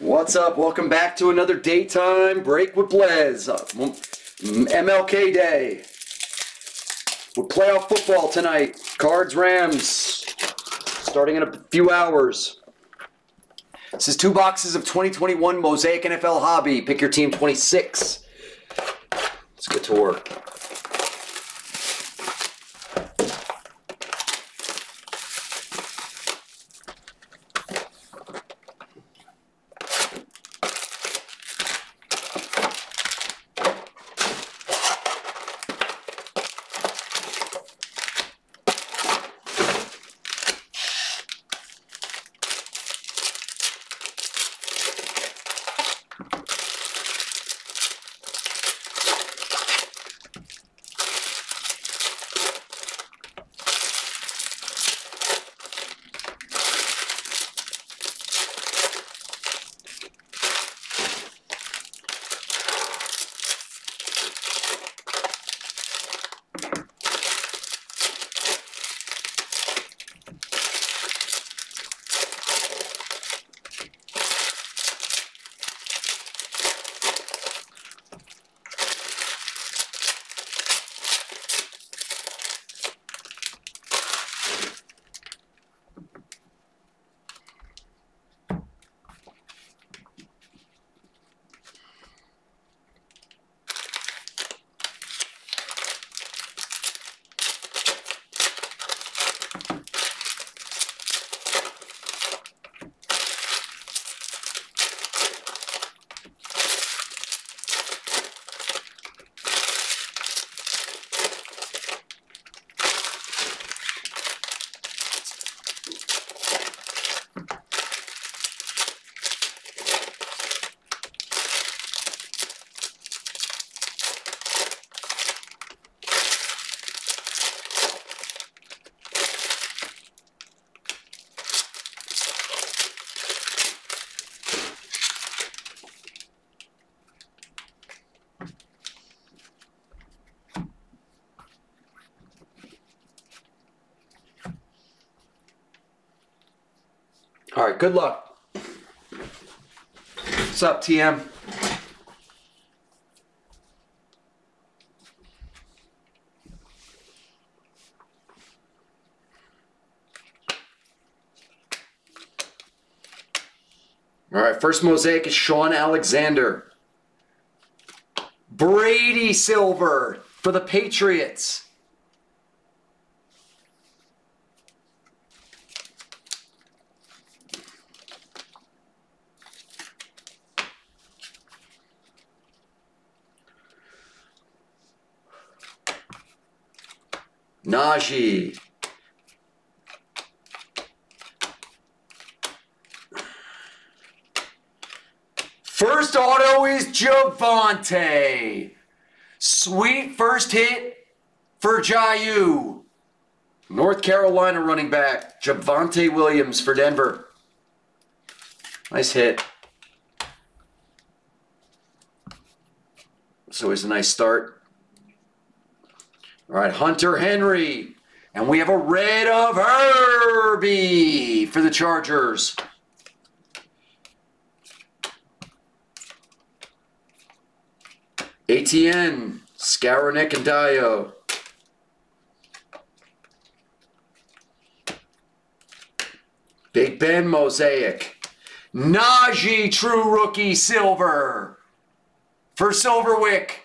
What's up? Welcome back to another daytime break with Blez. Uh, MLK Day. With playoff football tonight. Cards Rams. Starting in a few hours. This is two boxes of 2021 Mosaic NFL Hobby. Pick your team 26. Let's get to work. Right, good luck. What's up, TM? All right, first mosaic is Shaun Alexander. Brady Silver for the Patriots. Najee. First auto is Javonte. Sweet first hit for Jayu. North Carolina running back, Javonte Williams for Denver. Nice hit. So it's a nice start. All right, Hunter Henry. And we have a red of Herbie for the Chargers. ATN, Skowronek and Dio. Big Ben Mosaic. Najee True Rookie Silver for Silverwick.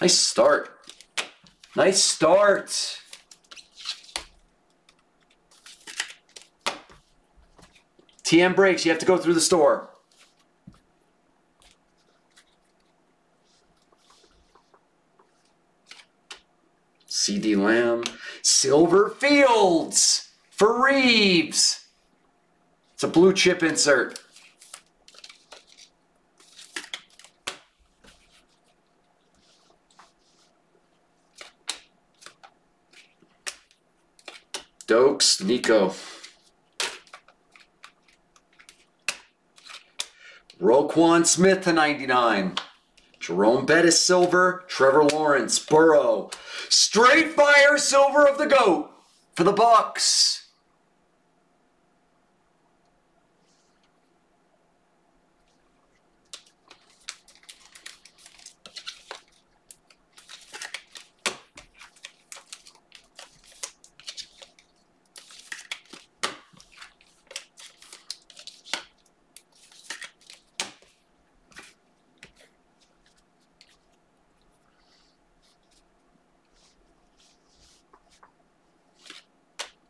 Nice start. Nice start. TM breaks. You have to go through the store. CeeDee Lamb. Silver Fields for Reeves. It's a blue chip insert. Dokes, Nico. Roquan Smith to 99. Jerome Bettis silver. Trevor Lawrence, Burrow. Straight fire silver of the GOAT for the Bucks.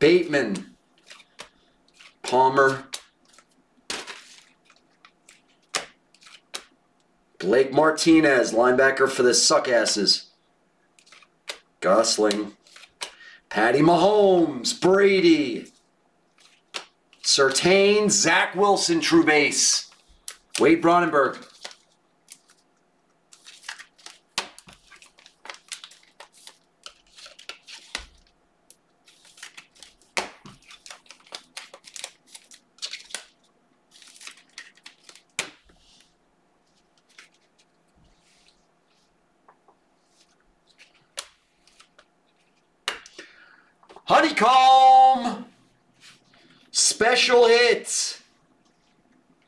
Bateman. Palmer. Blake Martinez, linebacker for the Suckasses. Gosling. Patty Mahomes. Brady. Surtain. Zach Wilson, true base. Wade Bronnenberg. Honeycomb! Special hit.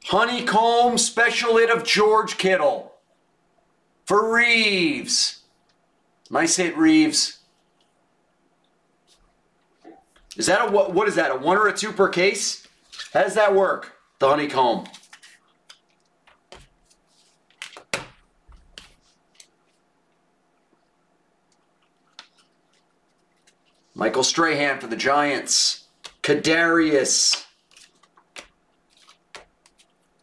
Honeycomb special hit of George Kittle. For Reeves. Nice hit, Reeves. Is that a what, what is that? A one or a two per case? How does that work? The honeycomb. Michael Strahan for the Giants. Kadarius.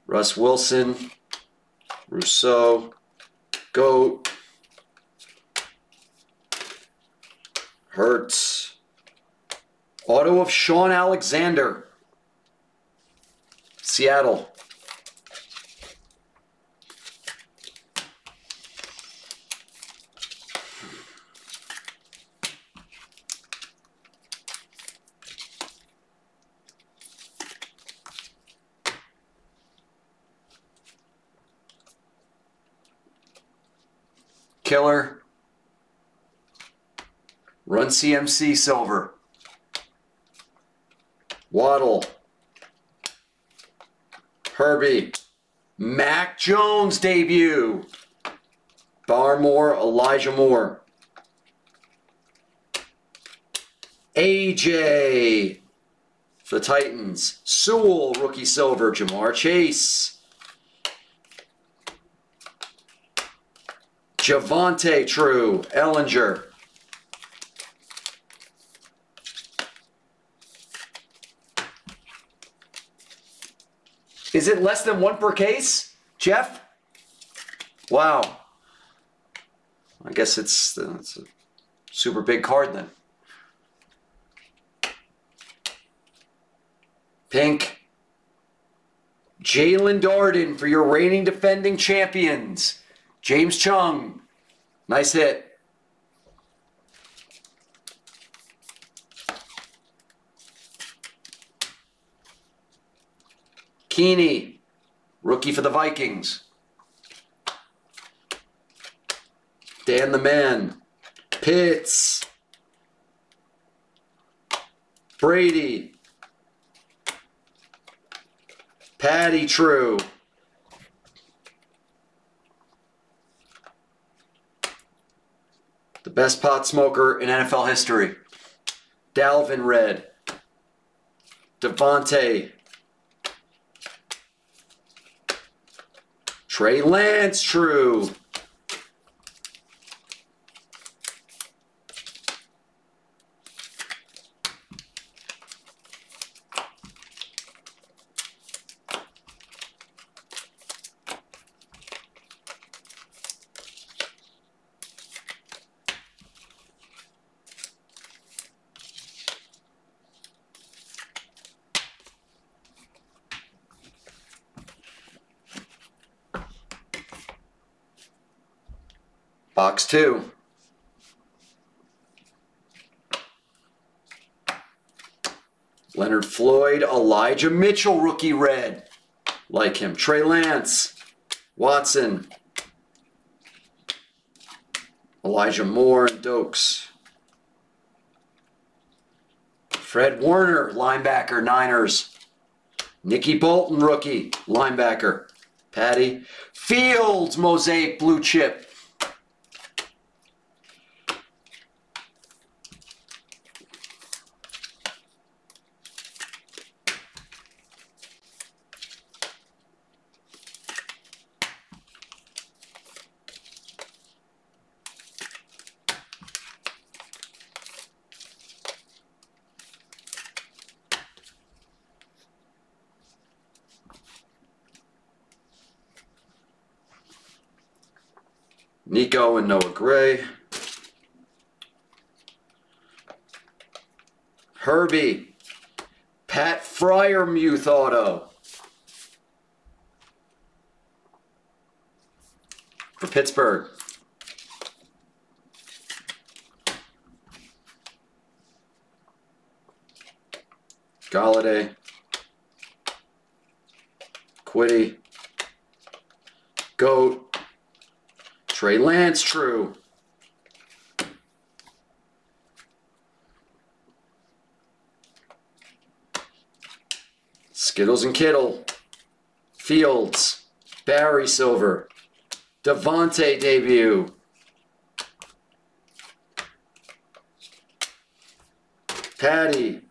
Russ Wilson. Rousseau. Goat. Hurts. Auto of Shaun Alexander. Seattle. Killer. Run CMC Silver. Waddle. Herbie. Mac Jones debut. Barmore, Elijah Moore. AJ the Titans. Sewell, rookie silver. Ja'Marr Chase. Javonte True. Ehlinger. Is it less than one per case, Jeff? Wow. I guess it's, uh, it's a super big card then. Pink. Jaelon Darden for your reigning defending champions. James Chung. Nice hit. Keeney, rookie for the Vikings. Dan the Man. Pitts. Brady. Patty True. Best pot smoker in NFL history. Dalvin Red. DeVonta. Trey Lance True. Box two. Leonard Floyd, Elijah Mitchell, rookie red. Like him. Trey Lance, Watson, Elijah Moore, and Dokes. Fred Warner, linebacker, Niners. Nicky Bolton, rookie, linebacker. Patty. Fields, mosaic blue chip. Nico and Noah Gray. Herbie. Pat Freiermuth auto. For Pittsburgh. Golladay. Quiddy. Goat. Trey Lance, true. Skittles and Kittle. Fields. Barry Silver. DeVonta debut. Patty.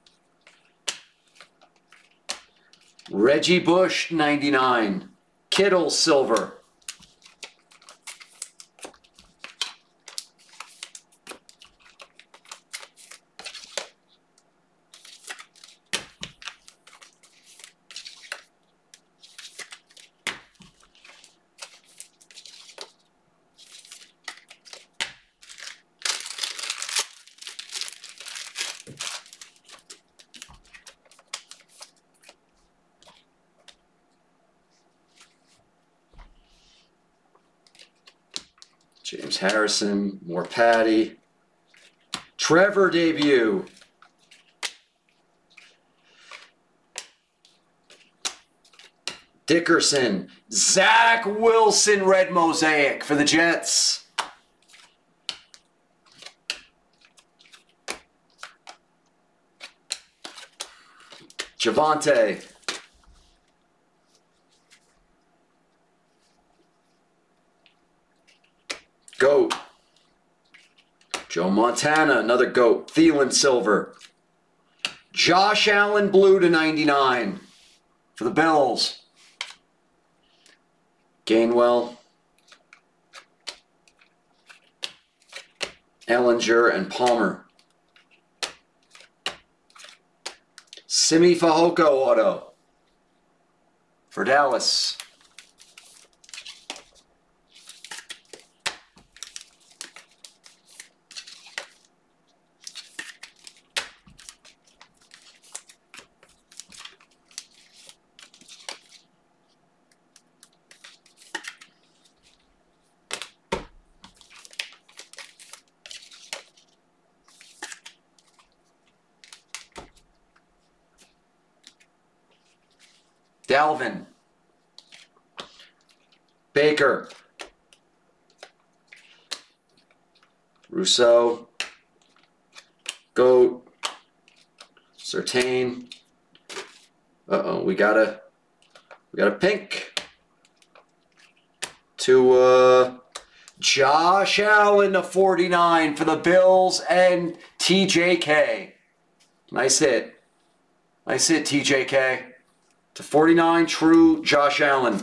Reggie Bush, 99. Kittle, silver. James Harrison, more Patty. Trevor debut. Dickerson. Zach Wilson red mosaic for the Jets. Javonte. Goat. Joe Montana, another goat. Thielen silver. Josh Allen blue to 99 for the Bills. Gainwell. Ehlinger and Palmer. Simi Fehoko auto for Dallas. Dalvin. Baker. Rousseau. Goat. Surtain. Uh-oh, we got a we got a pink. To uh Josh Allen to 49 for the Bills and TJK. Nice hit. Nice hit, TJK to 49, true Josh Allen.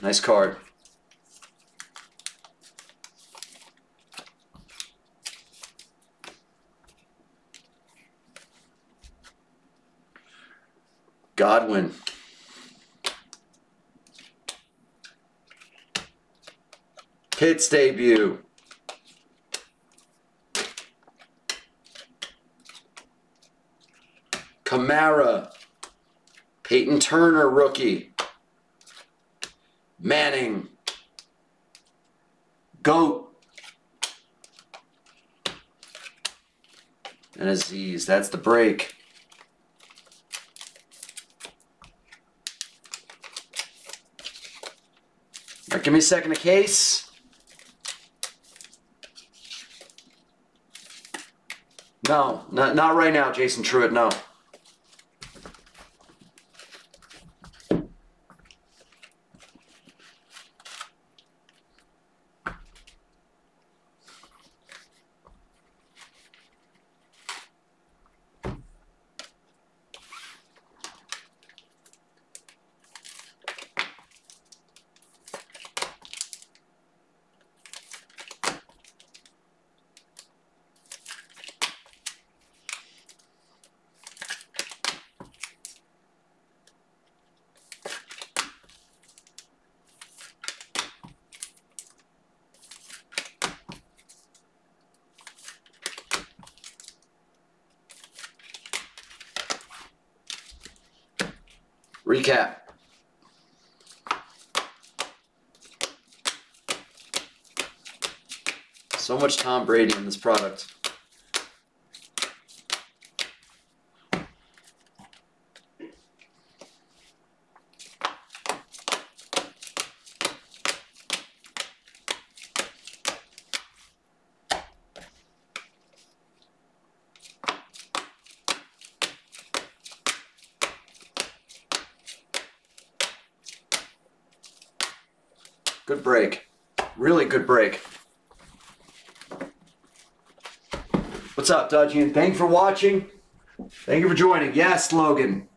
Nice card. Godwin. Pitts debut. Kamara. Peyton Turner, rookie. Manning. Goat. And Aziz. That's the break. All right, give me a second, a case. No, not, not right now, Jason Truitt, no. Recap. So much Tom Brady in this product. Good break. Really good break. What's up, Dudgian? Thank you for watching. Thank you for joining. Yes, Logan.